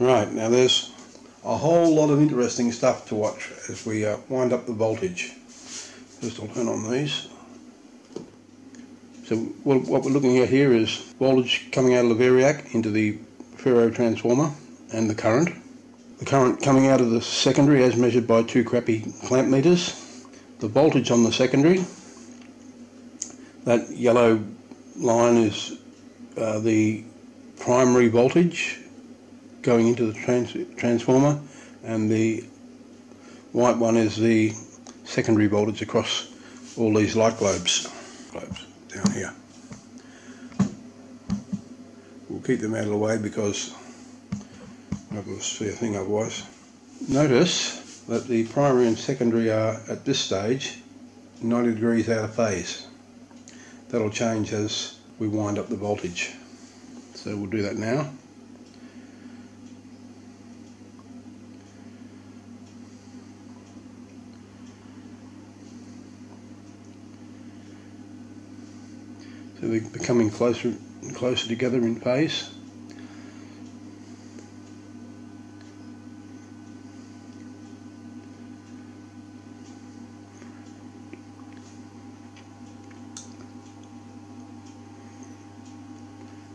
Right, now there's a whole lot of interesting stuff to watch as we uh, wind up the voltage. First I'll turn on these. So what, we're looking at here is voltage coming out of the variac into the ferro transformer and the current. The current coming out of the secondary as measured by two crappy clamp meters. The voltage on the secondary. That yellow line is uh, the primary voltage going into the trans transformer and the white one is the secondary voltage across all these light globes, globes down here. We'll keep them out of the way because I will see a thing otherwise. Notice that the primary and secondary are at this stage 90 degrees out of phase. That'll change as we wind up the voltage. So we'll do that now. They're becoming closer and closer together in phase.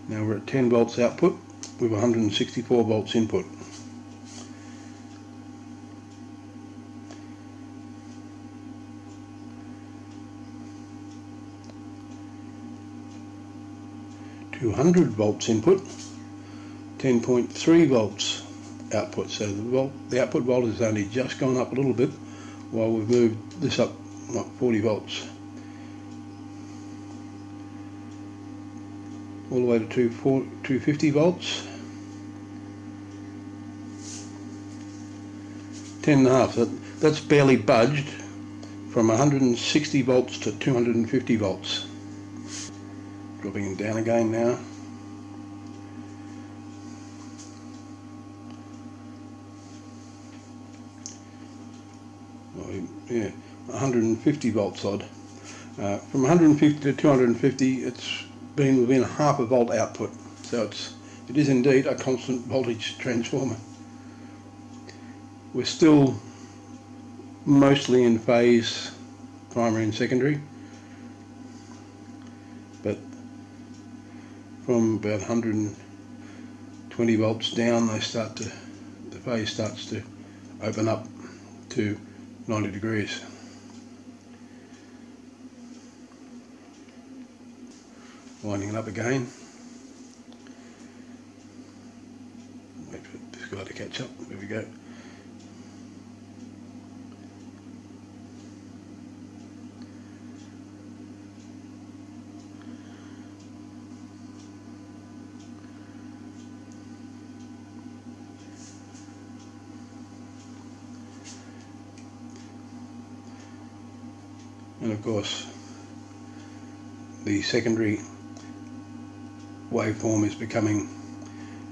Now we're at 10 volts output with 164 volts input. Two hundred volts input, ten point three volts output. So the volt, the output voltage has only just gone up a little bit, while we've moved this up like forty volts. all the way to 250 volts. 10 and a half, that, that's barely budged from 160 volts to 250 volts. Dropping down again now. Oh, yeah, 150 volts odd. Uh, from 150 to 250, it's been within half a volt output. So it's, it is indeed a constant voltage transformer. We're still mostly in phase primary and secondary from about 120 volts down they start to the phase starts to open up to 90 degrees winding it up again. Wait for this guy to catch up. There we go. And of course, the secondary waveform is becoming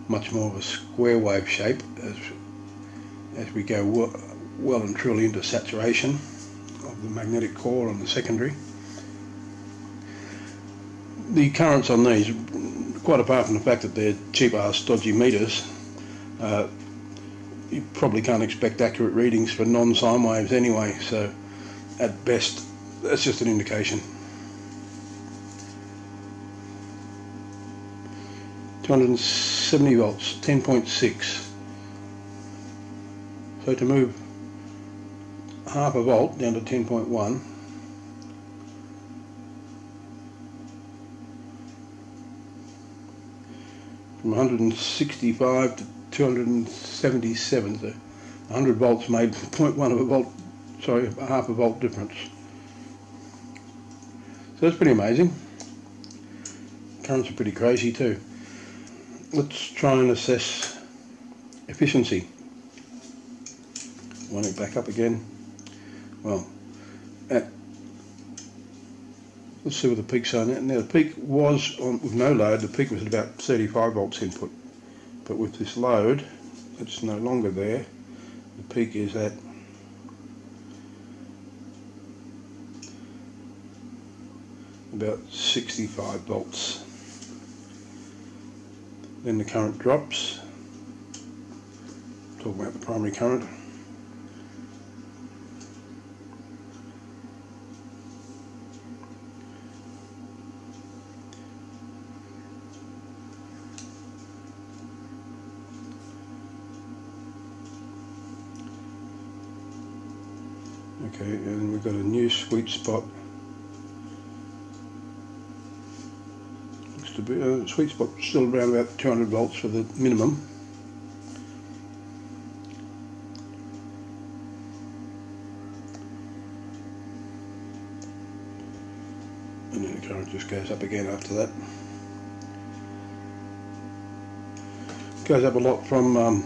much more of a square wave shape as as we go well and truly into saturation of the magnetic core and the secondary. The currents on these, quite apart from the fact that they're cheap ass dodgy meters, uh, you probably can't expect accurate readings for non-sine waves anyway, so at best that's just an indication. 270 volts, 10.6. So to move half a volt down to 10.1 from 165 to 277 so 100 volts made 0.1 of a volt sorry half a volt difference so that's pretty amazing currents are pretty crazy too let's try and assess efficiency. Wind it back up again. Well, at, let's see what the peak's on now. Now the peak was on with no load. The peak was at about 35 volts input, but with this load, it's no longer there. The peak is at about 65 volts then the current drops talk about the primary current. Okay, and we've got a new sweet spot. To be a uh, sweet spot still around about 200 volts for the minimum. And then the current just goes up again after that. Goes up a lot from um,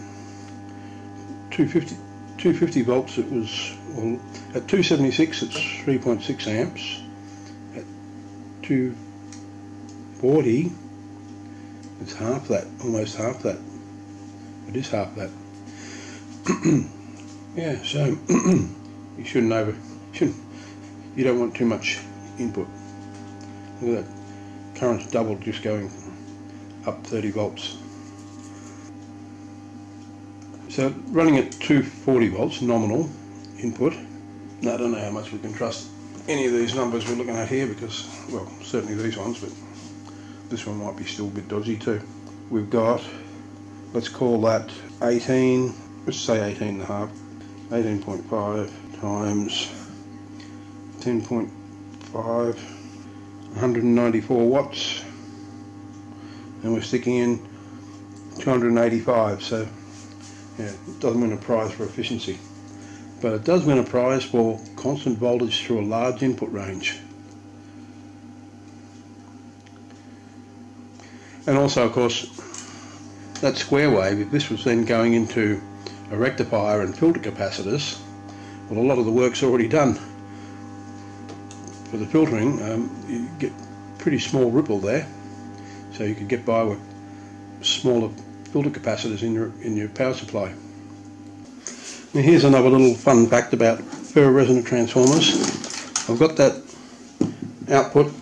250 250 volts it was well, at 276 it's 3.6 amps at 240 it's half that almost half that. It is half that. Yeah so you shouldn't over shouldn't you don't want too much input. Look at that. Current's doubled just going up 30 volts. So running at 240 volts nominal input. Now I don't know how much we can trust any of these numbers we're looking at here because, well, certainly these ones, but this one might be still a bit dodgy too. We've got, let's call that 18, let's say 18 and a half, 18.5 times 10.5, 194 watts, and we're sticking in 285, so yeah, it doesn't win a prize for efficiency, but it does win a prize for constant voltage through a large input range. And also, of course, that square wave, if this was then going into a rectifier and filter capacitors, well, a lot of the work's already done. For the filtering, um, you get pretty small ripple there, so you could get by with smaller filter capacitors in your in your power supply. Now here's another little fun fact about ferroresonant transformers. I've got that output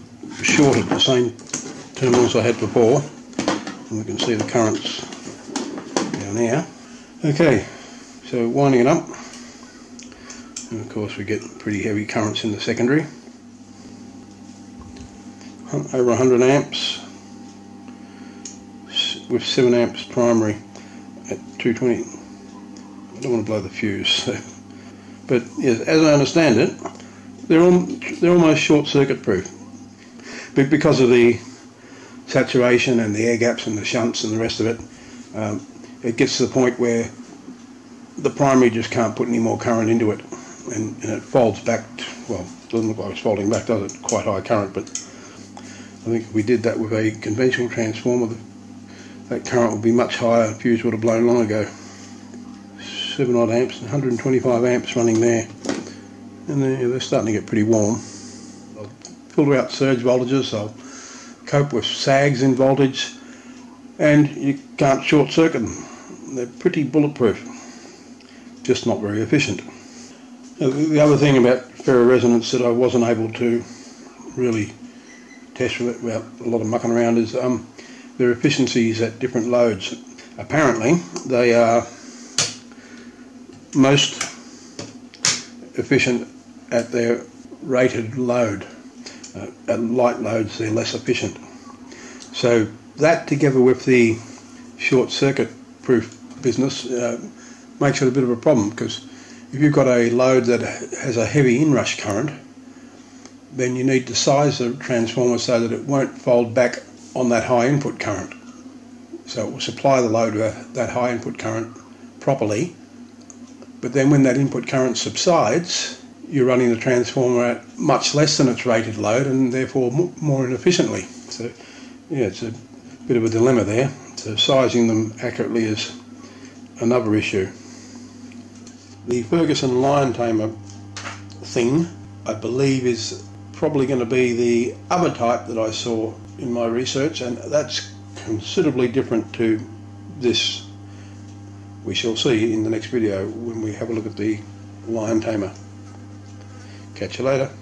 shorted the same terminals I had before and we can see the currents down here. Okay, so winding it up and of course we get pretty heavy currents in the secondary over 100 amps with 7 amps primary at 220. I don't want to blow the fuse. So. But yes, as I understand it, they're, they're almost short circuit proof. But because of the saturation and the air gaps and the shunts and the rest of it, um, it gets to the point where the primary just can't put any more current into it and, and it folds back, to, well, doesn't look like it's folding back, does it? Quite high current, but I think if we did that with a conventional transformer, that current would be much higher, fuse would have blown long ago. 7 odd amps, 125 amps running there. And they're, they're starting to get pretty warm. I'll filter out surge voltages, I'll cope with sags in voltage, and you can't short circuit them. They're pretty bulletproof, just not very efficient. The other thing about ferroresonance that I wasn't able to really test with it without a lot of mucking around is um, their efficiencies at different loads. Apparently, they are most efficient at their rated load. Uh, at light loads, they're less efficient. So that, together with the short circuit proof business, uh, makes it a bit of a problem because if you've got a load that has a heavy inrush current, then you need to size the transformer so that it won't fold back on that high input current. So it will supply the load with that high input current properly. But then when that input current subsides, you're running the transformer at much less than its rated load and therefore more inefficiently. So yeah, it's a bit of a dilemma there. So sizing them accurately is another issue. The Ferguson line tamer thing, I believe, is probably going to be the other type that I saw in my research, and that's considerably different to this. We shall see in the next video when we have a look at the line tamer. Catch you later.